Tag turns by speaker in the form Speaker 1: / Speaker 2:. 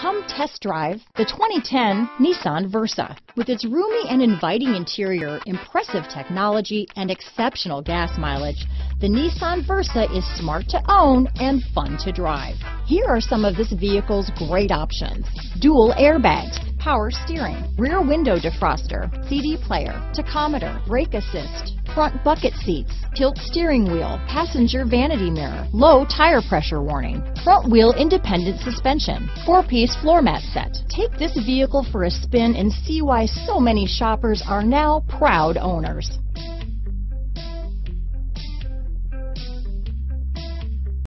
Speaker 1: Come test drive the 2010 Nissan Versa. With its roomy and inviting interior, impressive technology, and exceptional gas mileage, the Nissan Versa is smart to own and fun to drive. Here are some of this vehicle's great options. Dual airbags, power steering, rear window defroster, CD player, tachometer, brake assist, front bucket seats, tilt steering wheel, passenger vanity mirror, low tire pressure warning, front wheel independent suspension, four-piece floor mat set. Take this vehicle for a spin and see why so many shoppers are now proud owners.